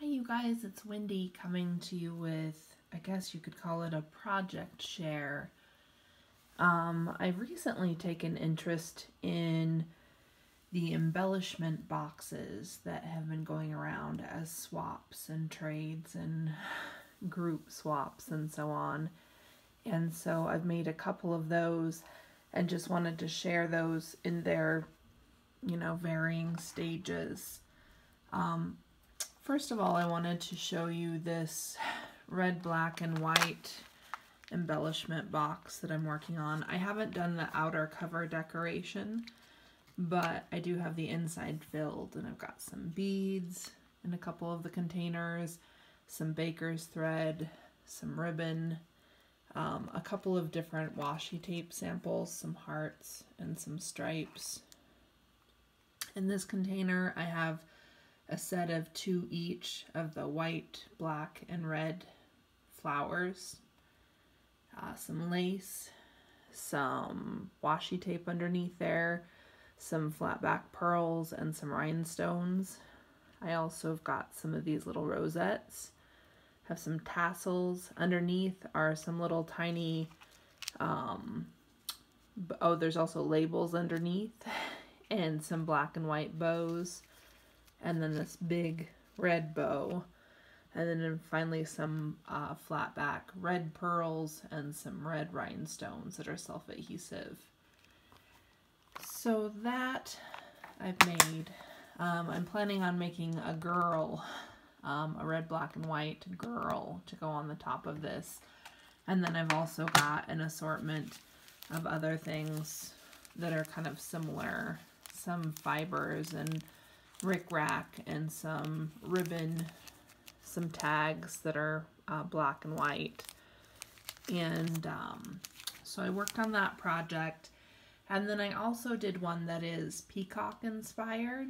Hi you guys, it's Wendy coming to you with, I guess you could call it a project share. Um, I've recently taken interest in the embellishment boxes that have been going around as swaps and trades and group swaps and so on. And so I've made a couple of those and just wanted to share those in their, you know, varying stages. Um, first of all, I wanted to show you this red, black, and white embellishment box that I'm working on. I haven't done the outer cover decoration, but I do have the inside filled, and I've got some beads in a couple of the containers, some baker's thread, some ribbon, um, a couple of different washi tape samples, some hearts, and some stripes. In this container, I have a set of two each of the white, black, and red flowers, uh, some lace, some washi tape underneath there, some flat back pearls, and some rhinestones. I also have got some of these little rosettes, have some tassels. Underneath are some little tiny, um, oh, there's also labels underneath, and some black and white bows and then this big red bow and then finally some uh, flat back red pearls and some red rhinestones that are self-adhesive. So that I've made. Um, I'm planning on making a girl, um, a red, black, and white girl to go on the top of this. And then I've also got an assortment of other things that are kind of similar. Some fibers and rickrack and some ribbon, some tags that are uh, black and white. And um, so I worked on that project. And then I also did one that is peacock inspired.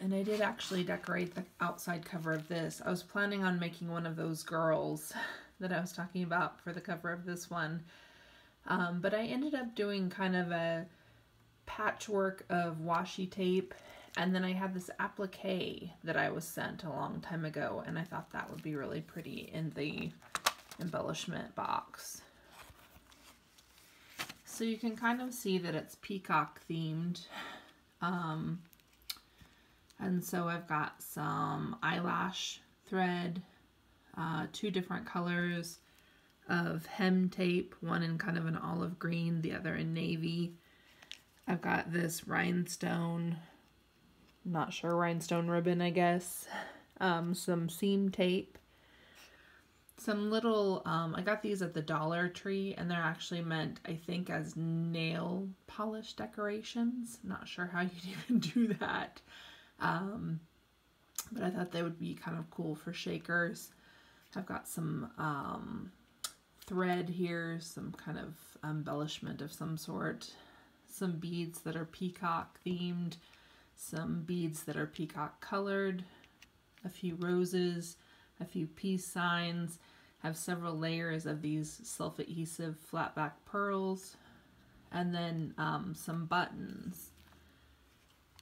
And I did actually decorate the outside cover of this. I was planning on making one of those girls that I was talking about for the cover of this one. Um, but I ended up doing kind of a patchwork of washi tape and then I have this applique that I was sent a long time ago, and I thought that would be really pretty in the embellishment box. So you can kind of see that it's peacock themed. Um, and so I've got some eyelash thread, uh, two different colors of hem tape, one in kind of an olive green, the other in navy. I've got this rhinestone not sure, rhinestone ribbon, I guess. Um, some seam tape. Some little, um, I got these at the Dollar Tree, and they're actually meant, I think, as nail polish decorations. Not sure how you'd even do that. Um, but I thought they would be kind of cool for shakers. I've got some um, thread here, some kind of embellishment of some sort. Some beads that are peacock themed some beads that are peacock colored, a few roses, a few peace signs, have several layers of these self-adhesive flat back pearls, and then um, some buttons.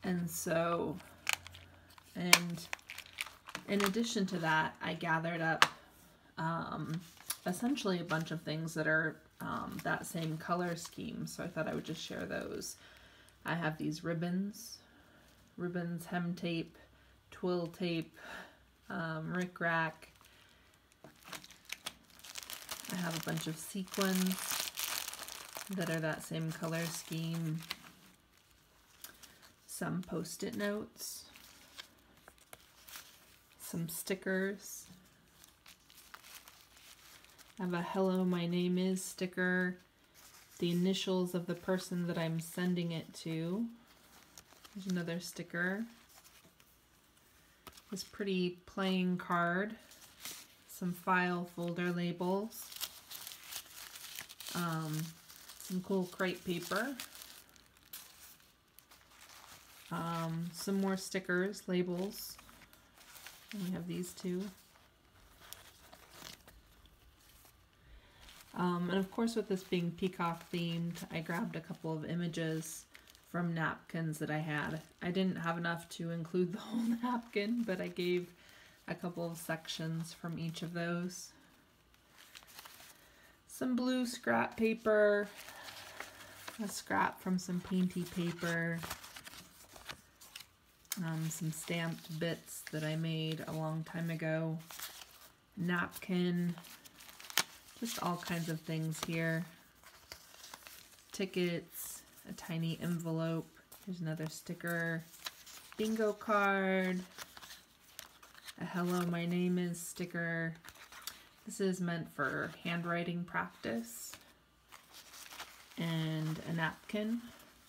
And so, and in addition to that, I gathered up um, essentially a bunch of things that are um, that same color scheme. So I thought I would just share those. I have these ribbons ribbons, hem tape, twill tape, um, rickrack. I have a bunch of sequins that are that same color scheme. Some post-it notes. Some stickers. I have a hello my name is sticker. The initials of the person that I'm sending it to. There's another sticker. This pretty playing card. Some file folder labels. Um, some cool crepe paper. Um, some more stickers, labels. And we have these two. Um, and of course with this being peacock themed, I grabbed a couple of images from napkins that I had. I didn't have enough to include the whole napkin, but I gave a couple of sections from each of those. Some blue scrap paper, a scrap from some painty paper, um, some stamped bits that I made a long time ago, napkin, just all kinds of things here, tickets, a tiny envelope, here's another sticker, bingo card, a hello my name is sticker. This is meant for handwriting practice and a napkin,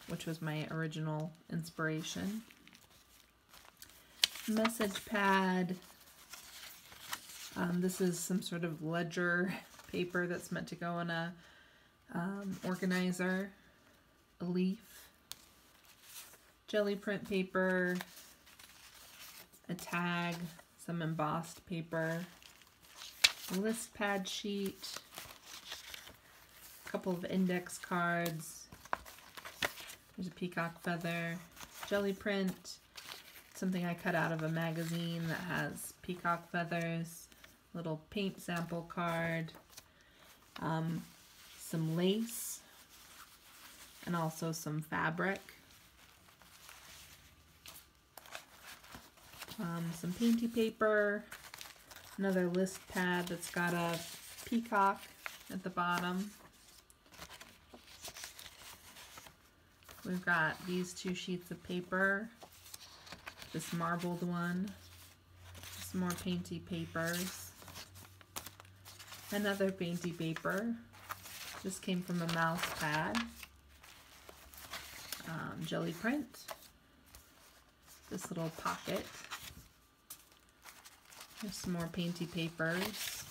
which was my original inspiration. Message pad. Um, this is some sort of ledger paper that's meant to go in a um, organizer. A leaf. Jelly print paper. A tag. Some embossed paper. A list pad sheet a couple of index cards. There's a peacock feather, jelly print, something I cut out of a magazine that has peacock feathers, little paint sample card, um, some lace, and also some fabric. Um, some painty paper, another list pad that's got a peacock at the bottom. We've got these two sheets of paper, this marbled one, some more painty papers, another painty paper, this came from a mouse pad, um, jelly print, this little pocket, there's some more painty papers,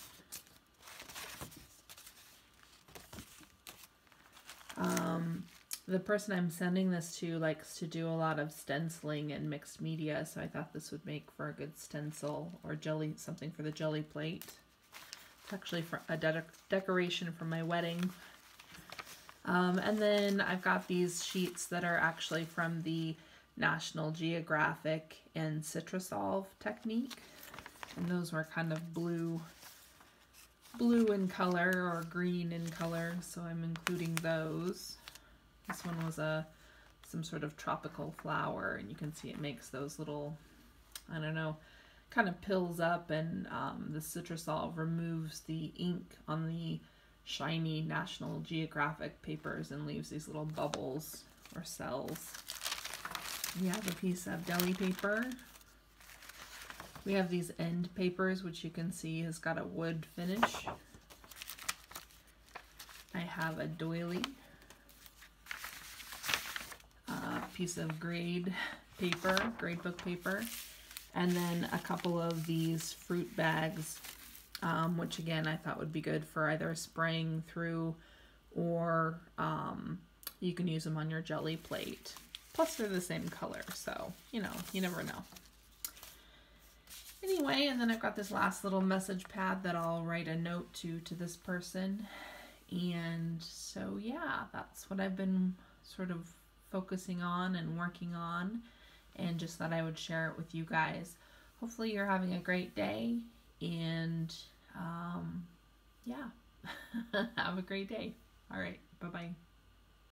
um, the person I'm sending this to likes to do a lot of stenciling and mixed media, so I thought this would make for a good stencil or jelly, something for the jelly plate. It's actually for a de decoration for my wedding. Um, and then I've got these sheets that are actually from the National Geographic and CitraSolv technique. And those were kind of blue, blue in color or green in color, so I'm including those. This one was a some sort of tropical flower, and you can see it makes those little, I don't know, kind of pills up, and um, the CitraSolv removes the ink on the shiny National Geographic papers and leaves these little bubbles or cells. We have a piece of deli paper. We have these end papers, which you can see has got a wood finish. I have a doily a piece of grade paper, grade book paper, and then a couple of these fruit bags, um, which again I thought would be good for either spraying through or um, you can use them on your jelly plate. Plus they're the same color, so you know, you never know. Anyway, and then I've got this last little message pad that I'll write a note to to this person. And so yeah, that's what I've been sort of focusing on and working on and just thought I would share it with you guys. Hopefully you're having a great day and um, yeah, have a great day. All right, bye-bye.